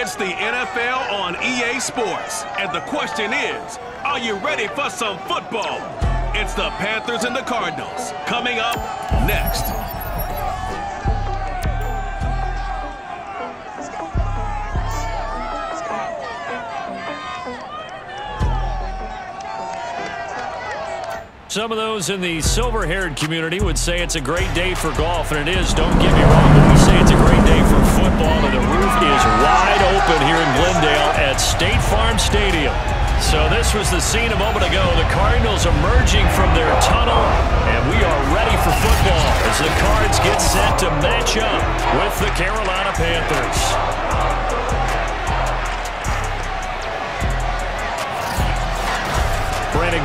It's the NFL on EA Sports. And the question is, are you ready for some football? It's the Panthers and the Cardinals. Coming up next. Some of those in the silver-haired community would say it's a great day for golf, and it is, don't get me wrong, but we say it's a great day for and the roof is wide open here in Glendale at State Farm Stadium. So this was the scene a moment ago. The Cardinals emerging from their tunnel, and we are ready for football as the Cards get set to match up with the Carolina Panthers.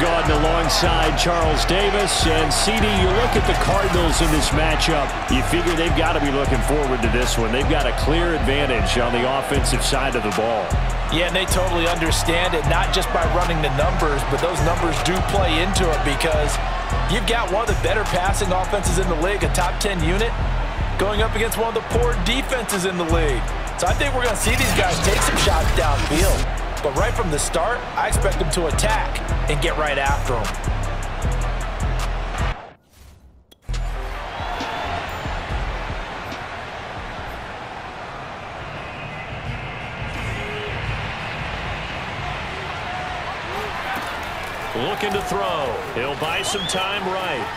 Alongside Charles Davis. And CD, you look at the Cardinals in this matchup, you figure they've got to be looking forward to this one. They've got a clear advantage on the offensive side of the ball. Yeah, and they totally understand it, not just by running the numbers, but those numbers do play into it because you've got one of the better passing offenses in the league, a top 10 unit, going up against one of the poor defenses in the league. So I think we're going to see these guys take some shots downfield. But right from the start, I expect them to attack and get right after them. Looking to throw. He'll buy some time right.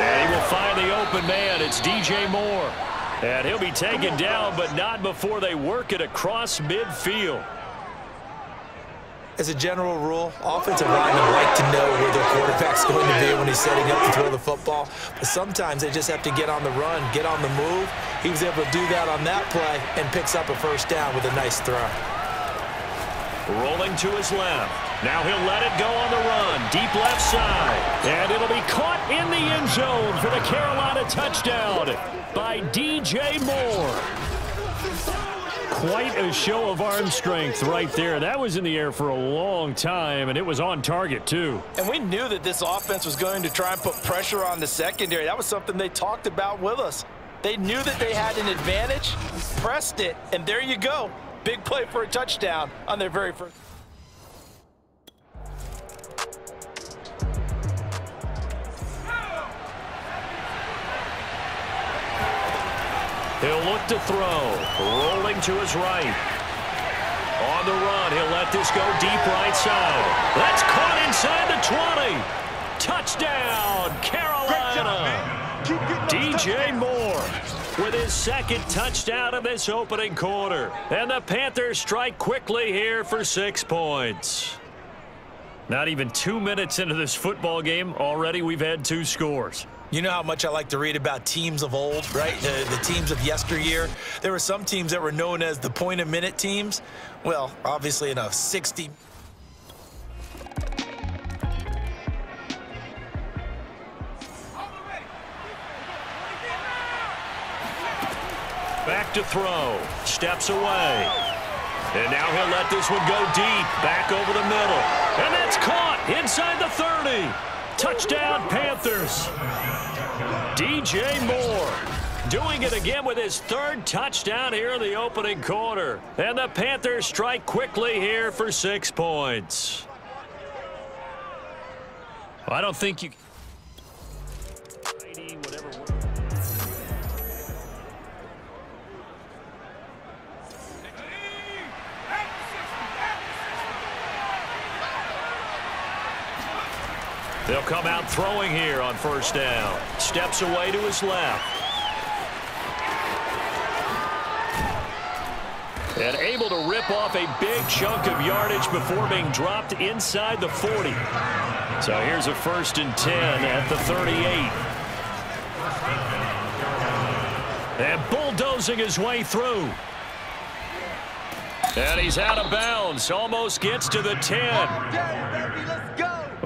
And he will find the open man. It's DJ Moore. And he'll be taken down, but not before they work it across midfield. As a general rule, offensive linemen like to know where their quarterback's going to be when he's setting up to throw the football. But sometimes they just have to get on the run, get on the move. He was able to do that on that play and picks up a first down with a nice throw. Rolling to his left. Now he'll let it go on the run. Deep left side. And it'll be caught in the end zone for the Carolina touchdown by DJ Moore. Quite a show of arm strength right there. That was in the air for a long time, and it was on target, too. And we knew that this offense was going to try and put pressure on the secondary. That was something they talked about with us. They knew that they had an advantage, pressed it, and there you go. Big play for a touchdown on their very first. He'll look to throw. Rolling to his right. On the run, he'll let this go deep right side. That's caught inside the 20. Touchdown, Carolina. Job, DJ Moore with his second touchdown of this opening quarter. And the Panthers strike quickly here for six points. Not even two minutes into this football game, already we've had two scores. You know how much I like to read about teams of old, right? The, the teams of yesteryear. There were some teams that were known as the point-a-minute teams. Well, obviously in a 60... Back to throw. Steps away. And now he'll let this one go deep. Back over the middle. And that's caught inside the 30. Touchdown, Panthers. DJ Moore doing it again with his third touchdown here in the opening quarter. And the Panthers strike quickly here for six points. Well, I don't think you... come out throwing here on first down. Steps away to his left. And able to rip off a big chunk of yardage before being dropped inside the 40. So here's a first and 10 at the 38. And bulldozing his way through. And he's out of bounds. Almost gets to the 10.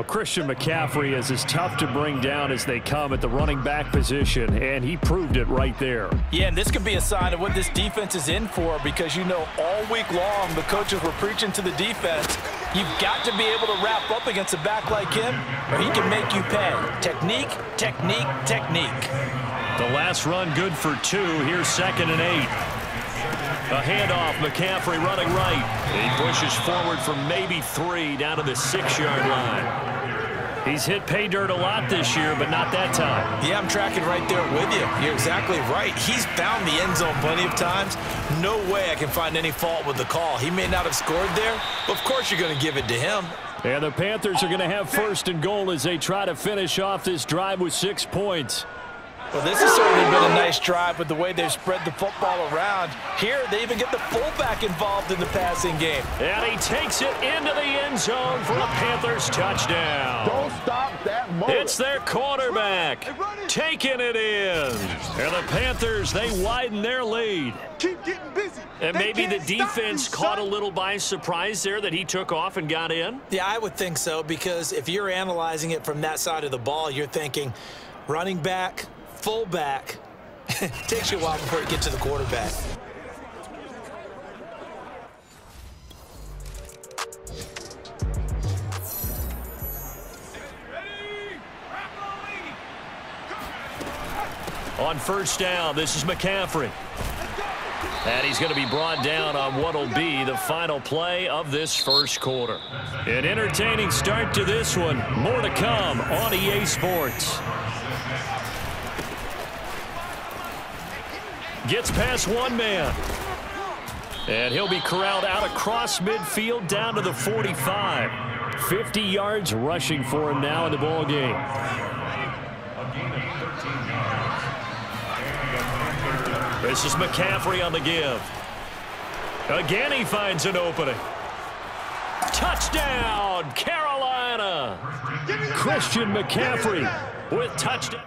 Well, Christian McCaffrey is as tough to bring down as they come at the running back position, and he proved it right there. Yeah, and this could be a sign of what this defense is in for because, you know, all week long the coaches were preaching to the defense, you've got to be able to wrap up against a back like him or he can make you pay. Technique, technique, technique. The last run good for two. Here's second and eight. A handoff, McCaffrey running right. He pushes forward for maybe three down to the six-yard line. He's hit pay dirt a lot this year, but not that time. Yeah, I'm tracking right there with you. You're exactly right. He's found the end zone plenty of times. No way I can find any fault with the call. He may not have scored there, but of course you're going to give it to him. And the Panthers are going to have first and goal as they try to finish off this drive with six points. Well, this has certainly been a nice drive with the way they've spread the football around. Here, they even get the fullback involved in the passing game. And he takes it into the end zone for a Panthers touchdown. Don't stop that motor. It's their quarterback taking it in. And the Panthers, they widen their lead. Keep getting busy. And They maybe the defense you, caught a little by surprise there that he took off and got in. Yeah, I would think so because if you're analyzing it from that side of the ball, you're thinking running back, fullback. Takes you a while before you get to the quarterback. On first down, this is McCaffrey. And he's going to be brought down on what will be the final play of this first quarter. An entertaining start to this one. More to come on EA Sports. Gets past one man. And he'll be corralled out across midfield down to the 45. 50 yards rushing for him now in the ball game. This is McCaffrey on the give. Again, he finds an opening. Touchdown, Carolina. Christian McCaffrey with touchdown.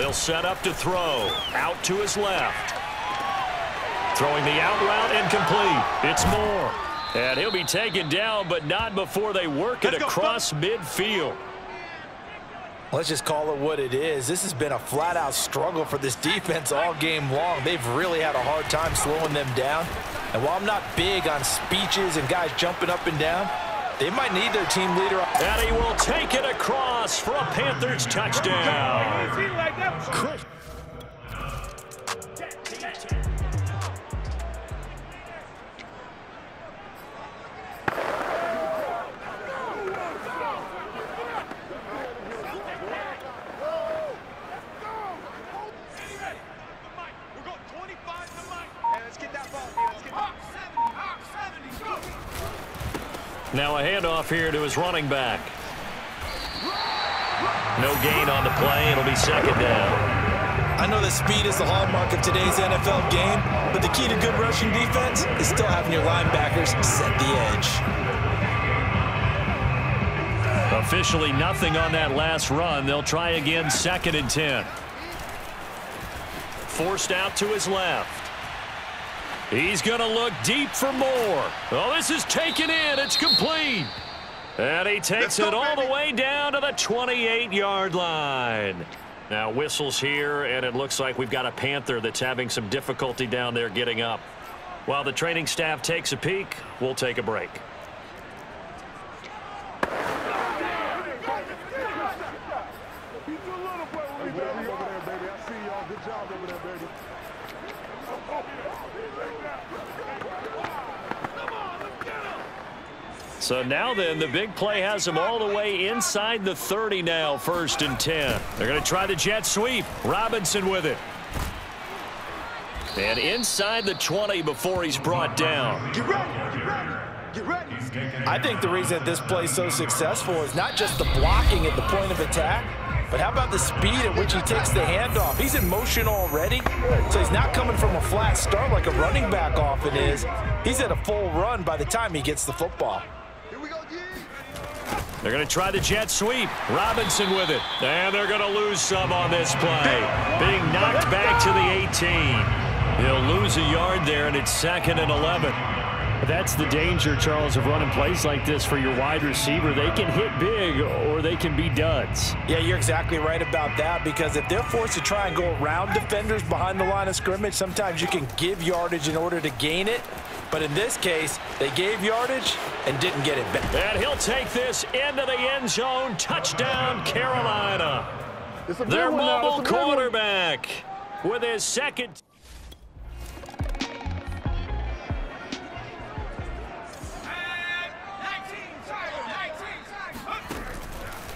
They'll set up to throw. Out to his left. Throwing the out route incomplete. It's Moore. And he'll be taken down, but not before they work it across midfield. Let's just call it what it is. This has been a flat-out struggle for this defense all game long. They've really had a hard time slowing them down. And while I'm not big on speeches and guys jumping up and down, they might need their team leader. And he will take it across for a Panthers touchdown. Now a handoff here to his running back. No gain on the play. It'll be second down. I know that speed is the hallmark of today's NFL game, but the key to good rushing defense is still having your linebackers set the edge. Officially nothing on that last run. They'll try again second and 10. Forced out to his left. He's going to look deep for more. Oh, this is taken in. It's complete. And he takes it all the way down to the 28-yard line. Now whistles here, and it looks like we've got a Panther that's having some difficulty down there getting up. While the training staff takes a peek, we'll take a break. He's So now then, the big play has them all the way inside the 30 now, first and 10. They're going to try the jet sweep. Robinson with it. And inside the 20 before he's brought down. Get ready. Get ready. Get ready. I think the reason that this play is so successful is not just the blocking at the point of attack, but how about the speed at which he takes the handoff? He's in motion already, so he's not coming from a flat start like a running back often is. He's at a full run by the time he gets the football. Here we go, G. They're going to try the jet sweep. Robinson with it. And they're going to lose some on this play. Being knocked back to the 18. He'll lose a yard there, and it's second and 11. That's the danger, Charles, of running plays like this for your wide receiver. They can hit big or they can be duds. Yeah, you're exactly right about that because if they're forced to try and go around defenders behind the line of scrimmage, sometimes you can give yardage in order to gain it. But in this case, they gave yardage and didn't get it back. And he'll take this into the end zone. Touchdown, Carolina. Their mobile quarterback with his second.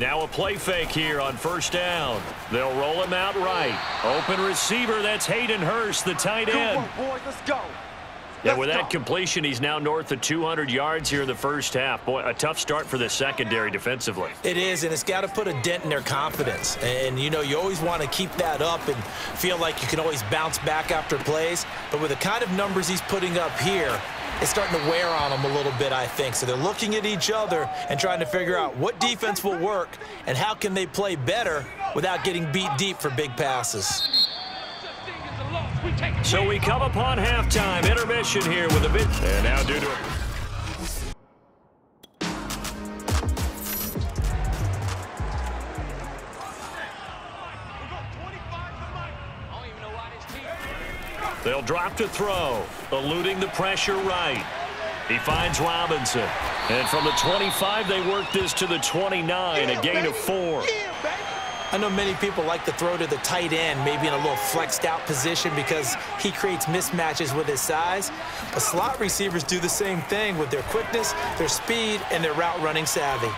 Now a play fake here on first down. They'll roll him out right. Open receiver, that's Hayden Hurst, the tight end. boys, let's go. Yeah, with that completion, he's now north of 200 yards here in the first half. Boy, a tough start for the secondary defensively. It is, and it's got to put a dent in their confidence. And, you know, you always want to keep that up and feel like you can always bounce back after plays. But with the kind of numbers he's putting up here, it's starting to wear on them a little bit, I think. So they're looking at each other and trying to figure out what defense will work and how can they play better without getting beat deep for big passes. So we come upon halftime. Intermission here with a bit. And now due to... They'll drop to throw, eluding the pressure right. He finds Robinson. And from the 25, they work this to the 29, a gain of four. I know many people like to throw to the tight end, maybe in a little flexed out position because he creates mismatches with his size. But slot receivers do the same thing with their quickness, their speed, and their route running savvy.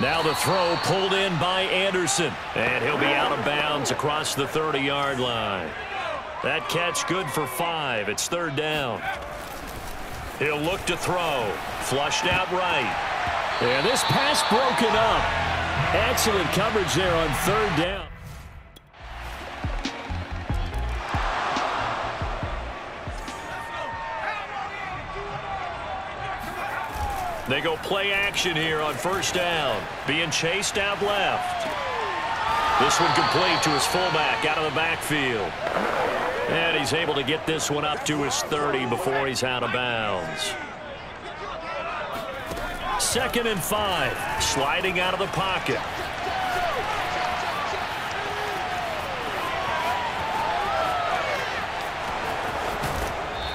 Now the throw pulled in by Anderson. And he'll be out of bounds across the 30-yard line. That catch good for five. It's third down. He'll look to throw. Flushed out right. And this pass broken up. Excellent coverage there on third down. They go play action here on first down. Being chased out left. This one complete to his fullback out of the backfield. And he's able to get this one up to his 30 before he's out of bounds. Second and five. Sliding out of the pocket.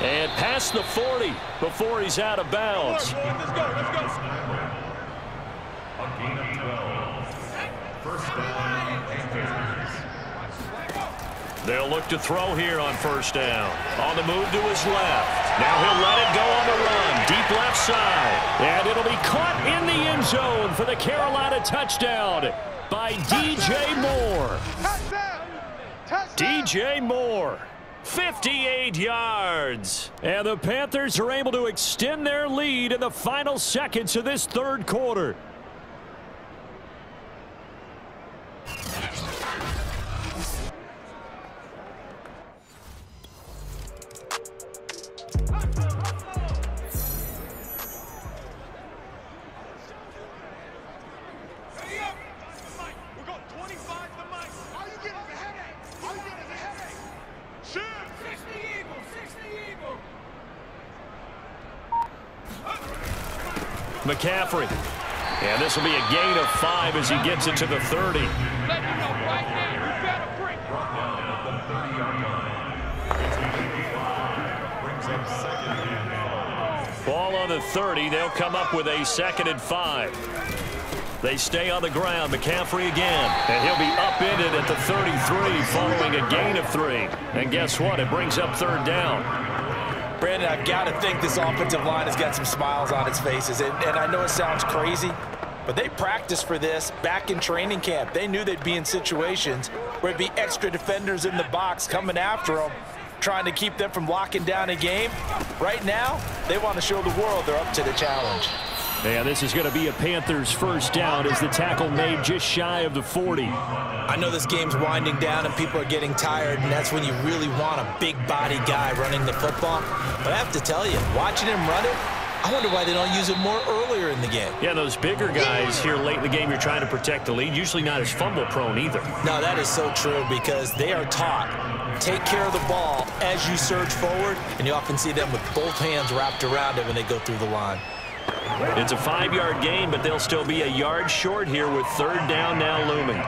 And past the 40 before he's out of bounds. Let's go, let's go. They'll look to throw here on first down. On the move to his left. Now he'll let it go on the run. Deep left side. And it'll be caught in the end zone for the Carolina touchdown by DJ Moore. Touchdown. Touchdown. DJ Moore. 58 yards. And the Panthers are able to extend their lead in the final seconds of this third quarter. McCaffrey. And this will be a gain of five as he gets it to the 30. Let you know right now, you better break. Ball on the 30. They'll come up with a second and five. They stay on the ground. McCaffrey again. And he'll be upended at the 33 following a gain of three. And guess what? It brings up third down. Brandon, I've got to think this offensive line has got some smiles on its faces. And, and I know it sounds crazy, but they practiced for this back in training camp. They knew they'd be in situations where it'd be extra defenders in the box coming after them, trying to keep them from locking down a game. Right now, they want to show the world they're up to the challenge. And this is going to be a Panthers first down as the tackle made just shy of the 40. I know this game's winding down and people are getting tired, and that's when you really want a big body guy running the football. But I have to tell you, watching him run it, I wonder why they don't use it more earlier in the game. Yeah, those bigger guys here late in the game, you're trying to protect the lead. Usually not as fumble prone either. No, that is so true because they are taught take care of the ball as you surge forward, and you often see them with both hands wrapped around it when they go through the line. It's a five-yard gain, but they'll still be a yard short here with third down now looming.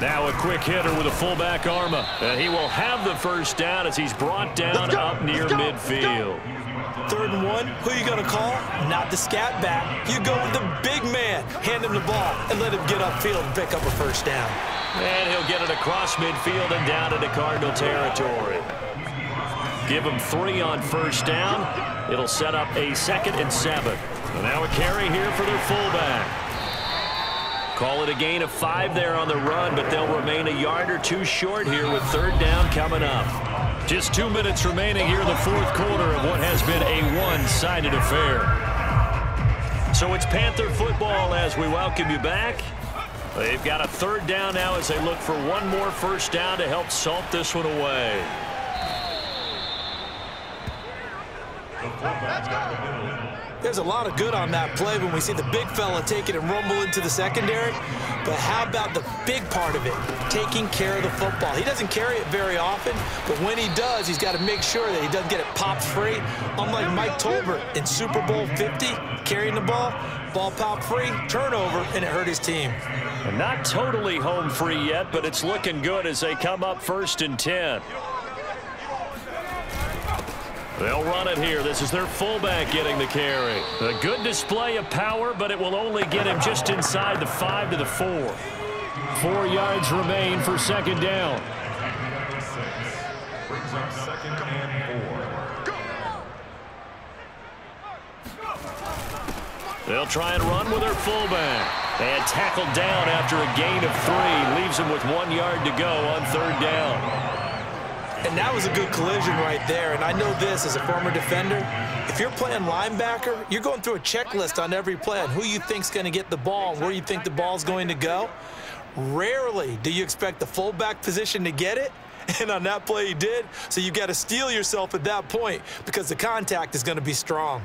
Now a quick hitter with a fullback Arma. And uh, he will have the first down as he's brought down up near go. midfield. third and one, who are you going to call? Not the scat back. You go with the big man. Hand him the ball and let him get upfield and pick up a first down. And he'll get it across midfield and down into Cardinal territory. Give him three on first down. It'll set up a second and seven. And now a carry here for their fullback. Call it a gain of five there on the run, but they'll remain a yard or two short here with third down coming up. Just two minutes remaining here in the fourth quarter of what has been a one-sided affair. So it's Panther football as we welcome you back. They've got a third down now as they look for one more first down to help salt this one away. There's a lot of good on that play when we see the big fella take it and rumble into the secondary. But how about the big part of it, taking care of the football? He doesn't carry it very often, but when he does, he's got to make sure that he doesn't get it popped free. Unlike Mike Tolbert in Super Bowl 50, carrying the ball, ball popped free, turnover, and it hurt his team. Not totally home free yet, but it's looking good as they come up first and 10. They'll run it here. This is their fullback getting the carry. A good display of power, but it will only get him just inside the five to the four. Four yards remain for second down. They'll try and run with their fullback. And tackled down after a gain of three. Leaves him with one yard to go on third down. And that was a good collision right there. And I know this as a former defender. If you're playing linebacker, you're going through a checklist on every play on who you think's going to get the ball and where you think the ball's going to go. Rarely do you expect the fullback position to get it. And on that play, he did. So you've got to steel yourself at that point because the contact is going to be strong.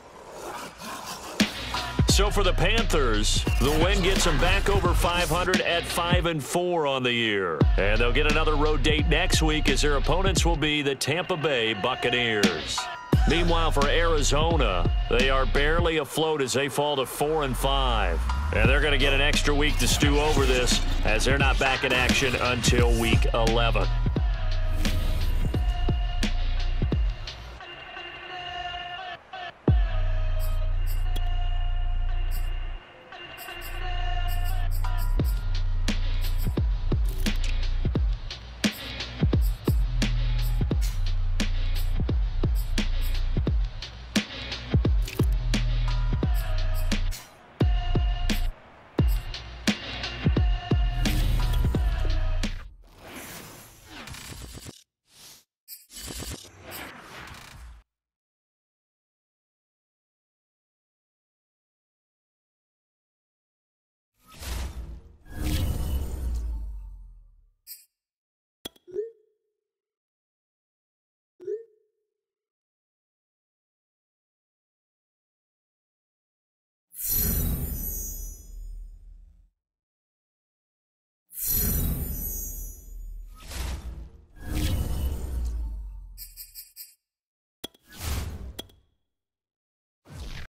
So for the Panthers, the win gets them back over 500 at 5 and 4 on the year. And they'll get another road date next week as their opponents will be the Tampa Bay Buccaneers. Meanwhile, for Arizona, they are barely afloat as they fall to 4 and 5. And they're going to get an extra week to stew over this as they're not back in action until week 11.